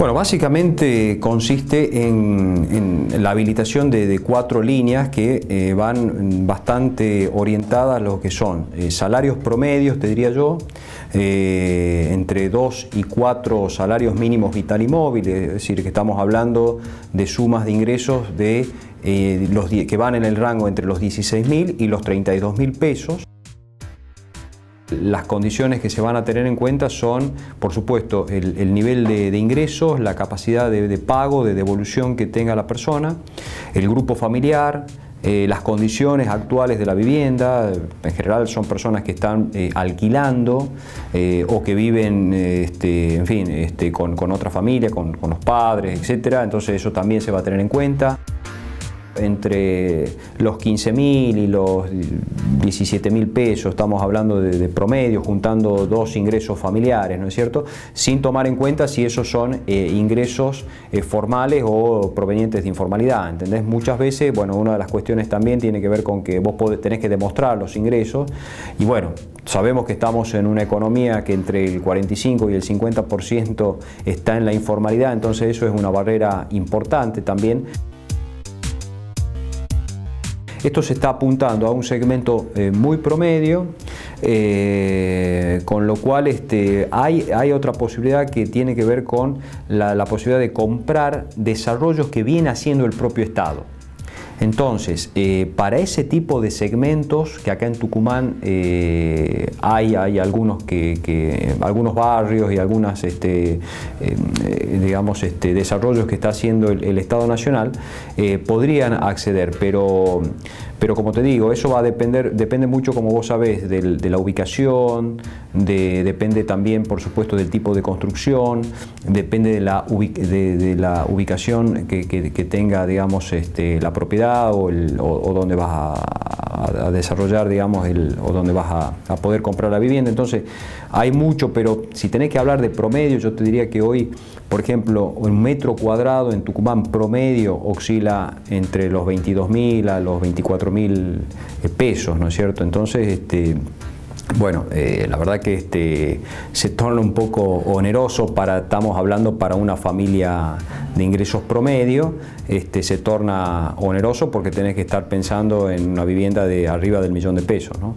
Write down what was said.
Bueno, básicamente consiste en, la habilitación de, cuatro líneas que eh, van bastante orientadas a lo que son eh, salarios promedios, te diría yo, eh, entre dos y cuatro salarios mínimos vital y móvil, es decir, que estamos hablando de sumas de ingresos de, los, que van en el rango entre los 16.000 y los 32.000 pesos. Las condiciones que se van a tener en cuenta son, por supuesto, el, nivel de, ingresos, la capacidad de, pago, de devolución que tenga la persona, el grupo familiar, eh, las condiciones actuales de la vivienda, en general son personas que están eh, alquilando eh, o que viven este, en fin, este, con, otra familia, con, con los padres, etc. Entonces eso también se va a tener en cuenta entre los 15.000 y los 17.000 pesos, estamos hablando de, promedio, juntando dos ingresos familiares, ¿no es cierto? Sin tomar en cuenta si esos son eh, ingresos eh, formales o provenientes de informalidad, ¿entendés? Muchas veces, bueno, una de las cuestiones también tiene que ver con que vos tenés que demostrar los ingresos y bueno, sabemos que estamos en una economía que entre el 45 y el 50% está en la informalidad, entonces eso es una barrera importante también. Esto se está apuntando a un segmento eh, muy promedio, eh, con lo cual este, hay, hay, otra posibilidad que tiene que ver con la posibilidad de comprar desarrollos que viene haciendo el propio Estado. Entonces, eh, para ese tipo de segmentos, que acá en Tucumán eh, hay, hay algunos, que, algunos barrios y algunos este, eh, digamos, este, desarrollos que está haciendo el, Estado Nacional, podrían acceder, pero, pero como te digo, eso va a depender, depende mucho, como vos sabés, de la ubicación, depende también, por supuesto, del tipo de construcción, depende de la, ubicación que, tenga, digamos, este, la propiedad o, el, donde vas a, desarrollar, digamos, el, o donde vas a, poder comprar la vivienda. Entonces, hay mucho, pero si tenés que hablar de promedio, yo te diría que hoy, por ejemplo, un metro cuadrado en Tucumán promedio oscila entre los 22.000 a los 24.000 eh, pesos, ¿no es cierto? Entonces, este, bueno, eh, la verdad que este, se torna un poco oneroso para, estamos hablando para una familia de ingresos promedio, este, se torna oneroso porque tenés que estar pensando en una vivienda de arriba del millón de pesos. ¿no?